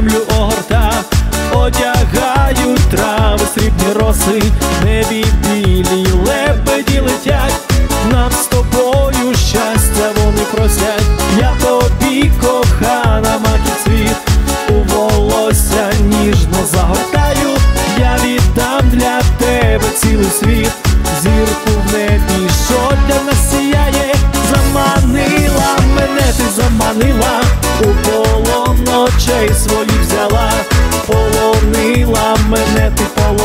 землю огорта, одягають трави, срібні роси, небі білі лебеді летять, нам з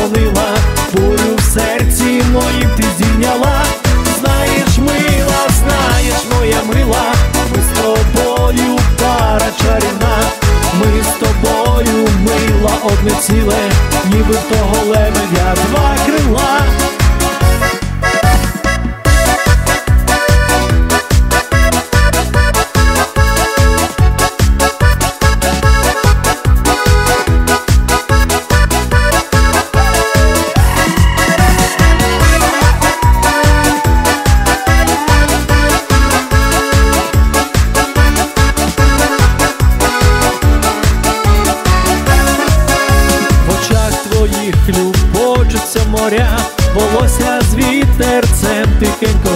полонила, бурю в серці моїм ти зійняла, знаєш, мила, знаєш, моя мила, ми з тобою пара чарівна, ми з тобою мила одне ціле, ніби того лебедя два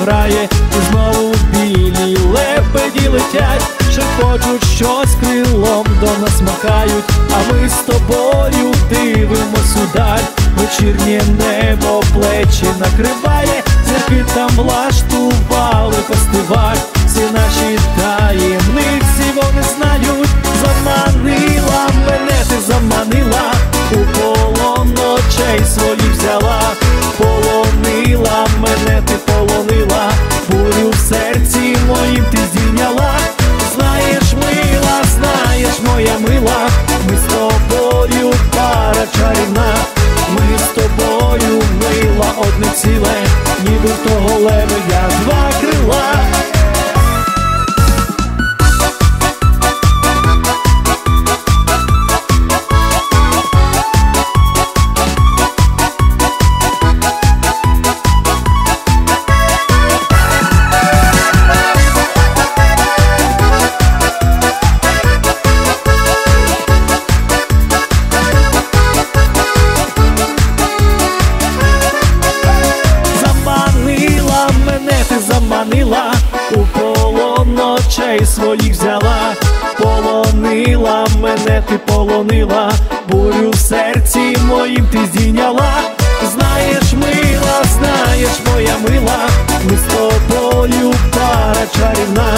грає, і знову білі лебеді летять, шепочуть щось крилом до нас махають, а ми з тобою дивимось удаль, вечірнє небо плечі накриває, зірки там влаштували фестиваль, всі наші таємниці вони знають, заманила мене, ти заманила, у полон очей своїх пара ми з тобою мила одне ціле, ніби в того лебедя очей своїх взяла, полонила мене, ти полонила, бурю в серці моїм ти здійняла, знаєш, мила, знаєш, моя мила, ми з тобою пара чарівна,